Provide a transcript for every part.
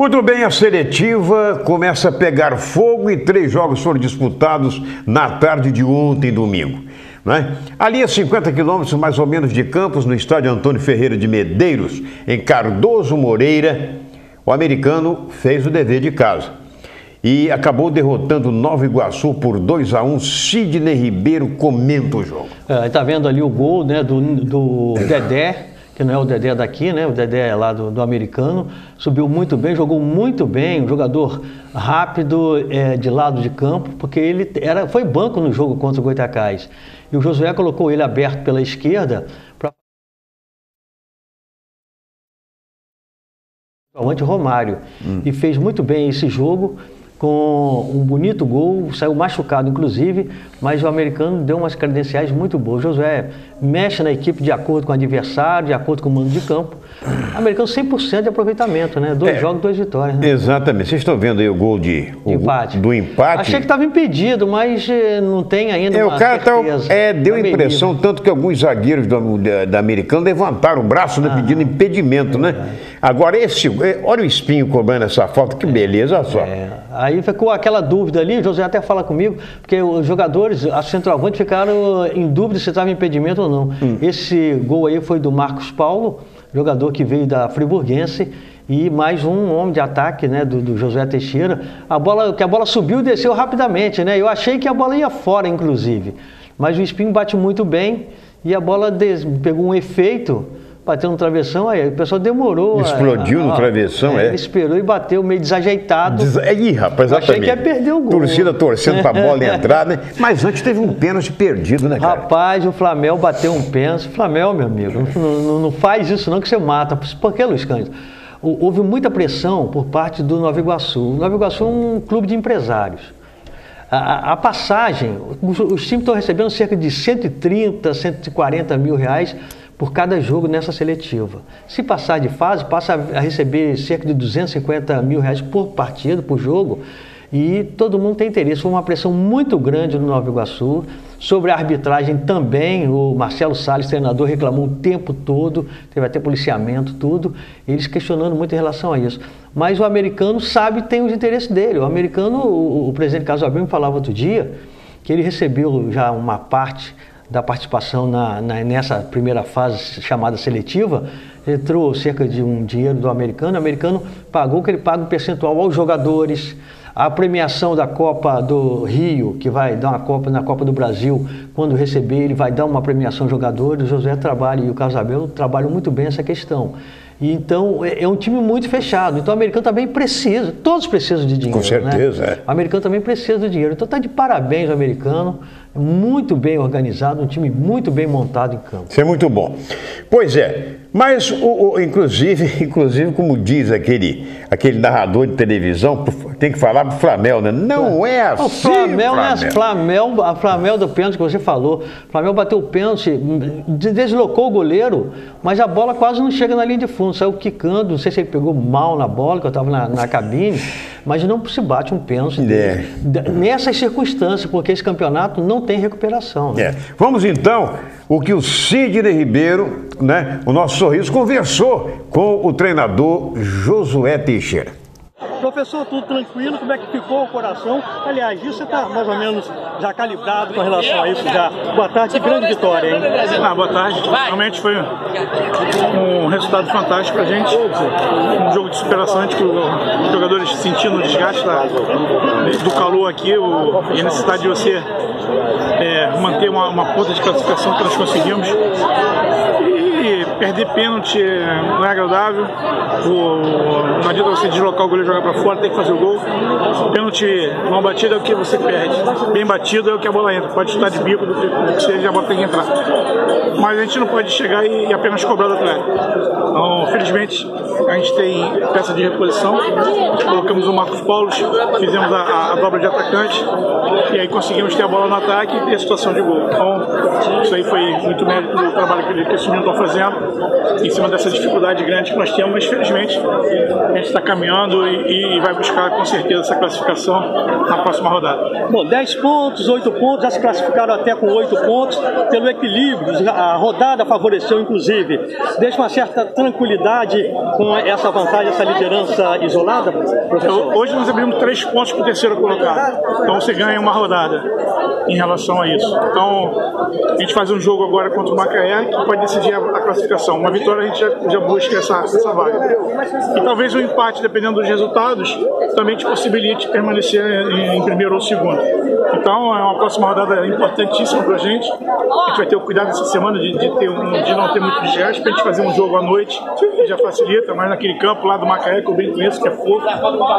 Muito bem, a seletiva começa a pegar fogo e três jogos foram disputados na tarde de ontem, domingo. Né? Ali a 50 quilômetros mais ou menos de Campos, no estádio Antônio Ferreira de Medeiros, em Cardoso Moreira, o americano fez o dever de casa e acabou derrotando Nova Iguaçu por 2 a 1 Sidney Ribeiro comenta o jogo. É, tá vendo ali o gol né, do, do Dedé que não é o Dedé daqui, né? O Dedé é lá do, do americano, subiu muito bem, jogou muito bem, um jogador rápido é, de lado de campo, porque ele era, foi banco no jogo contra o Goitacás. E o Josué colocou ele aberto pela esquerda para o Romário. Hum. E fez muito bem esse jogo com um bonito gol, saiu machucado inclusive, mas o americano deu umas credenciais muito boas. Josué mexe na equipe de acordo com o adversário, de acordo com o mando de campo. Americano 100% de aproveitamento, né? Dois é, jogos, duas vitórias. Né? Exatamente. Vocês estão vendo aí o gol de o, empate. do empate? Achei que estava impedido, mas eh, não tem ainda é, o cara tá certeza. Tá, é, deu a impressão, tanto que alguns zagueiros do, da, da americana levantaram o braço né, ah, pedindo impedimento, é né? Agora esse, eh, olha o espinho cobrando essa falta, que beleza, olha só. É. Aí ficou aquela dúvida ali, o José até fala comigo, porque os jogadores, a centroavante, ficaram em dúvida se estava impedimento ou não. Hum. Esse gol aí foi do Marcos Paulo, jogador que veio da Friburguense, e mais um homem de ataque, né, do, do José Teixeira. A bola, que a bola subiu e desceu rapidamente, né? Eu achei que a bola ia fora, inclusive. Mas o Espinho bate muito bem e a bola des, pegou um efeito bateu no travessão, aí o pessoal demorou. Explodiu a, a, no travessão, é? Ele esperou e bateu meio desajeitado. Des... É, ih, rapaz, exatamente. Achei que ia perder o gol. Torcida torcendo pra bola entrar, né? Mas antes teve um pênalti perdido, né, cara? Rapaz, o Flamengo bateu um pênalti. Flamengo, meu amigo, não, não, não, faz isso não que você mata. Por que, Luiz Cândido? Houve muita pressão por parte do Nova Iguaçu. O Nova Iguaçu é um clube de empresários. A, a, passagem, os, os times estão recebendo cerca de 130, 140 mil reais por cada jogo nessa seletiva. Se passar de fase, passa a receber cerca de 250 mil reais por partida, por jogo, e todo mundo tem interesse. Foi uma pressão muito grande no Nova Iguaçu. Sobre a arbitragem também, o Marcelo Salles, treinador, reclamou o tempo todo, teve até policiamento, tudo, eles questionando muito em relação a isso. Mas o americano sabe tem os interesses dele. O americano, o, o presidente Caso me falava outro dia que ele recebeu já uma parte da participação na, na, nessa primeira fase chamada seletiva, entrou cerca de um dinheiro do americano. O americano pagou que ele paga um percentual aos jogadores. A premiação da Copa do Rio, que vai dar uma Copa na Copa do Brasil, quando receber, ele vai dar uma premiação aos jogadores. O José trabalha e o Casabel trabalham muito bem essa questão. E então é, é um time muito fechado. Então o americano também precisa, todos precisam de dinheiro. Com certeza, né? é. O americano também precisa de dinheiro. Então está de parabéns o americano muito bem organizado, um time muito bem montado em campo. Isso é muito bom. Pois é, mas o, o, inclusive, inclusive como diz aquele, aquele narrador de televisão, tem que falar pro Flamel, né? Não é, é assim. O Flamel, Flamel. Né? Flamel, a Flamel do pênalti que você falou. O Flamel bateu o pênalti, deslocou o goleiro, mas a bola quase não chega na linha de fundo, saiu quicando. Não sei se ele pegou mal na bola, que eu estava na, na cabine mas não se bate um pênalti é. nessas circunstâncias, porque esse campeonato não tem recuperação. Né? É. Vamos então, o que o Sidney Ribeiro, né, o nosso sorriso, conversou com o treinador Josué Teixeira. Professor, tudo tranquilo? Como é que ficou o coração? Aliás, isso está mais ou menos já calibrado com relação a isso já. Boa tarde, que grande vitória, hein? Ah, boa tarde. Realmente foi um resultado fantástico pra gente. Um jogo de superação, gente, os jogadores sentindo o desgaste da, do calor aqui o, e a necessidade de você é, manter uma, uma ponta de classificação que nós conseguimos. Perder pênalti não é agradável. O, não adianta você deslocar o goleiro jogar para fora, tem que fazer o gol. Pênalti mal batido é o que você perde. Bem batido é o que a bola entra. Pode estar de bico do que, seja, a bola tem que entrar. Mas a gente não pode chegar e, e apenas cobrar do atleta. Então, felizmente, a gente tem peça de reposição. Colocamos o Marcos Paulo, fizemos a, a, a dobra de atacante e aí conseguimos ter a bola no ataque e ter a situação de gol. Então, isso aí foi muito mérito do trabalho que, que esse menino está fazendo. Em cima dessa dificuldade grande que nós temos, mas felizmente a gente está caminhando e, e, vai buscar com certeza essa classificação na próxima rodada. Bom, 10 pontos, 8 pontos, já se classificaram até com 8 pontos, pelo equilíbrio, a rodada favoreceu inclusive. Deixa uma certa tranquilidade com essa vantagem, essa liderança isolada, professor? Hoje nós abrimos 3 pontos para o terceiro colocado, então você ganha uma rodada em relação a isso. Então, a gente faz um jogo agora contra o Macaé que pode decidir a, a classificação. Uma vitória a gente já, já busca essa, essa vaga. E talvez o um empate, dependendo dos resultados, também te possibilite permanecer em, em primeiro ou segundo. Então, é uma próxima rodada importantíssima para a gente. A gente vai ter o cuidado essa semana de, de, ter um, de não ter muito desgaste, para a gente fazer um jogo à noite, que já facilita, mas naquele campo lá do Macaé, que eu brinco isso, que é fofo,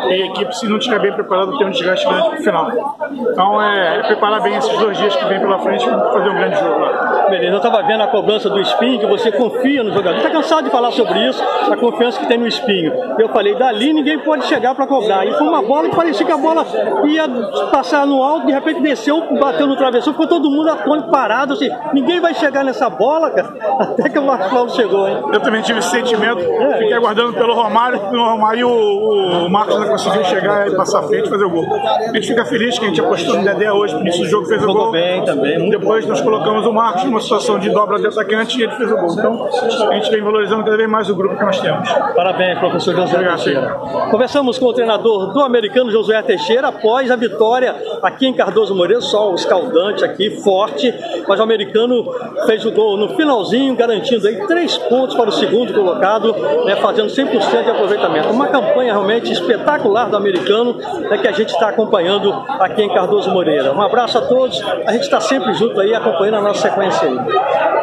e a equipe, se não estiver bem preparada, tem um desgaste grande para o final. Então, é, é preparar bem esses dois dias que vem pela frente para fazer um grande jogo lá. Beleza, eu estava vendo a cobrança do espinho, que você confia no jogador. Está cansado de falar sobre isso, a confiança que tem no espinho. Eu falei, dali ninguém pode chegar para cobrar. E foi uma bola que parecia que a bola ia passar no alto, de repente desceu, bateu no travessão, ficou todo mundo atônito, parado, assim, ninguém vai chegar nessa bola, cara, até que o Marcos Paulo chegou, hein? Eu também tive esse sentimento, é. fiquei aguardando pelo Romário, pelo Romário o, o Marcos não conseguiu chegar e passar frente e fazer o gol. A gente fica feliz que a gente apostou no Dedé hoje, por isso o jogo fez o gol. bem também. Depois nós colocamos o Marcos numa situação de dobra de atacante e ele fez o gol. Então, a gente vem valorizando cada vez mais o grupo que nós temos. Parabéns, professor José Obrigado, Teixeira. Conversamos com o treinador do americano Josué Teixeira após a vitória aqui em Cardoso Moreira, só o escaldante aqui, forte, mas o americano fez o gol no finalzinho, garantindo aí três pontos para o segundo colocado, né, fazendo 100% de aproveitamento. Uma campanha realmente espetacular do americano né, que a gente está acompanhando aqui em Cardoso Moreira. Um abraço a todos, a gente está sempre junto aí acompanhando a nossa sequência aí.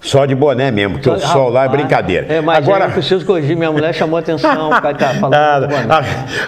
Só de boné mesmo, porque o sol lá é brincadeira. É, mas Agora... eu preciso corrigir, minha mulher chamou atenção, o cara tá falando ah,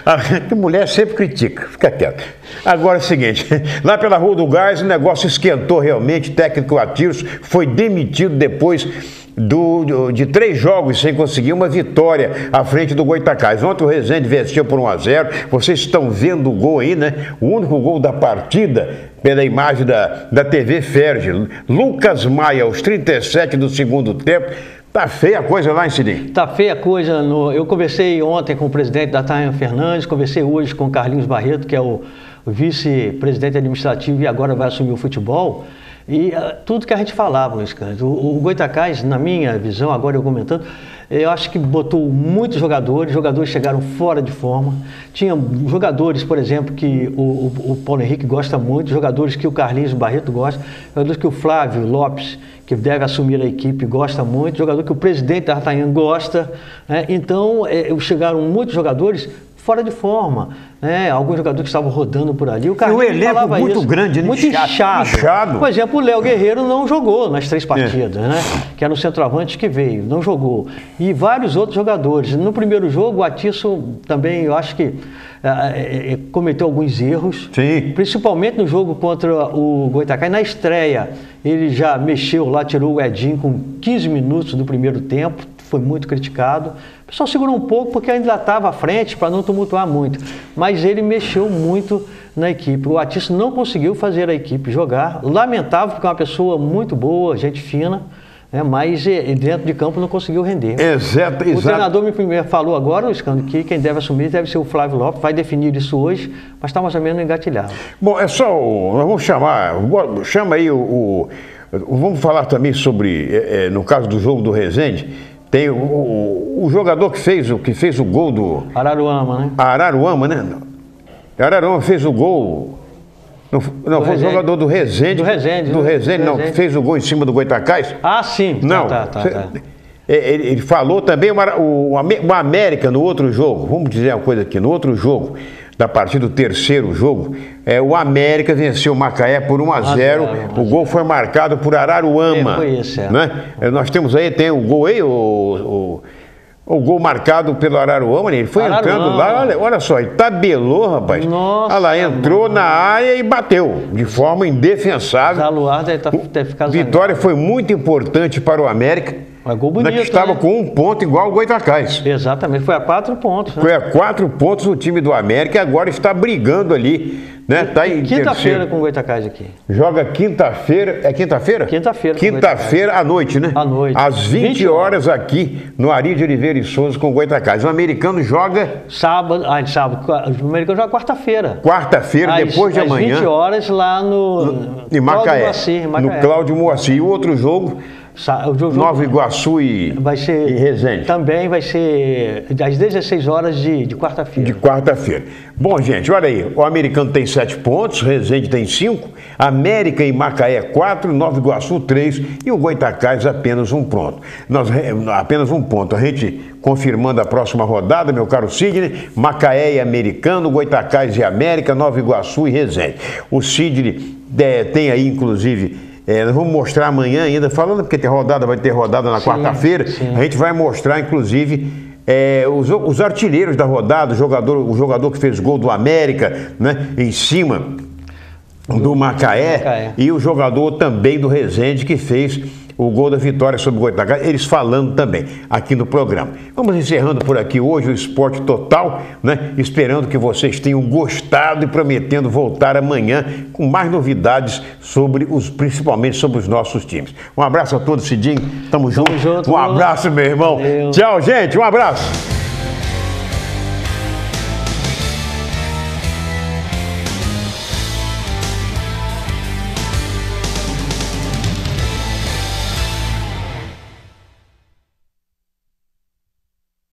a, a, a, mulher sempre critica, fica quieto. Agora é o seguinte, lá pela Rua do Gás o negócio esquentou realmente, técnico Atiros foi demitido depois do, de três jogos sem conseguir uma vitória à frente do Goitacás. Ontem o Rezende venceu por 1 a 0 Vocês estão vendo o gol aí, né? O único gol da partida pela imagem da, da TV Ferge. Lucas Maia, aos 37 do segundo tempo. Tá feia a coisa lá em Sidim? Tá feia a coisa. No... Eu conversei ontem com o presidente da Tainha Fernandes, conversei hoje com o Carlinhos Barreto, que é o vice-presidente administrativo e agora vai assumir o futebol. E uh, tudo que a gente falava, Luiz Cândido. O, o Goitacás, na minha visão, agora eu comentando, eu acho que botou muitos jogadores, jogadores chegaram fora de forma. Tinha jogadores, por exemplo, que o, o, o Paulo Henrique gosta muito, jogadores que o Carlinhos Barreto gosta, jogadores que o Flávio Lopes, que deve assumir a equipe, gosta muito, jogador que o presidente D'Artagnan gosta. Né? Então, é, chegaram muitos jogadores fora de forma. Né? Alguns jogadores que estavam rodando por ali. O, e o elenco muito isso, grande, né? muito inchado. inchado. Por exemplo, o Léo Guerreiro não jogou nas três partidas, é. né? que era o centroavante que veio, não jogou. E vários outros jogadores. No primeiro jogo, o Atiço também, eu acho que é, é, cometeu alguns erros, Sim. principalmente no jogo contra o Goitacai. Na estreia, ele já mexeu lá, tirou o Edinho com 15 minutos do primeiro tempo, foi muito criticado. O pessoal segurou um pouco porque ainda estava à frente para não tumultuar muito. Mas ele mexeu muito na equipe. O Atista não conseguiu fazer a equipe jogar. Lamentável, porque é uma pessoa muito boa, gente fina. Né, mas dentro de campo não conseguiu render. Exato, exato. O treinador me falou agora, Escando, que quem deve assumir deve ser o Flávio Lopes, vai definir isso hoje, mas está mais ou menos engatilhado. Bom, é só. Nós vamos chamar. Chama aí o. o vamos falar também sobre, é, no caso do jogo do Resende, tem o, o, o, jogador que fez, o, que fez o gol do. Araruama, né? Araruama, né? Araruama fez o gol. Não, não foi o jogador do Resende. Do Resende. Do Resende, não, que fez o gol em cima do Goitacás. Ah, sim. Tá, não. Tá, tá, tá, tá. Ele, ele, falou também o, o, o América no outro jogo. Vamos dizer uma coisa aqui, no outro jogo da partida do terceiro jogo, é, o América venceu o Macaé por 1 a 0. O gol foi marcado por Araruama. É, foi isso, é. Né? É, nós temos aí, tem o gol aí, o, o, o gol marcado pelo Araruama, ele foi Araruama. entrando lá, olha, olha só, ele tabelou, rapaz. Nossa, olha lá, entrou mano. na área e bateu, de forma indefensável. Zaluar deve, tá, deve ficar Vitória foi muito importante para o América Mas gol bonito, que estava né? com um ponto igual o Goitacás. Exatamente, foi a quatro pontos. Né? Foi a quatro pontos o time do América e agora está brigando ali, né? Tá Quinta-feira com o Goitacás aqui. Joga quinta-feira. É quinta-feira? Quinta-feira Quinta-feira à noite, né? À noite. Às 20, 20 horas aqui no Ari de Oliveira e Souza com o Goitacás. O americano joga Sábado, ah, sábado, o americano joga quarta-feira. quarta-feira, Às- depois de às amanhã. 20 horas lá no. Em Macaé. Cláudio Moacir, em No Macaé. Cláudio Moacir. E o outro jogo Nova Iguaçu e, vai ser. e Resende. Também vai ser às 16 horas de, quarta-feira. De quarta-feira. Bom, gente, olha aí. O americano tem sete pontos, Resende tem cinco, América e Macaé quatro, Nova Iguaçu três e o Goitacás apenas um ponto. Nós, apenas um ponto. A gente confirmando a próxima rodada, meu caro Sidney, Macaé e Americano, Goitacás e América, Nova Iguaçu e Resende. O Sidney eh, tem aí, inclusive. Eh, nós vamos mostrar amanhã ainda, falando porque tem rodada, vai ter rodada na quarta-feira. A gente vai mostrar, inclusive, é, os, os artilheiros da rodada, o jogador, o jogador que fez gol do América, né, em cima do Macaé, Macaé. e o jogador também do Resende que fez o gol da vitória sobre o Goitacá, eles falando também aqui no programa. Vamos encerrando por aqui hoje o Esporte Total, né? Esperando que vocês tenham gostado e prometendo voltar amanhã com mais novidades sobre os, principalmente sobre os nossos times. Um abraço a todos, Cidinho. Tamo junto. junto, um abraço, meu irmão. Valeu. Tchau, gente. Um abraço.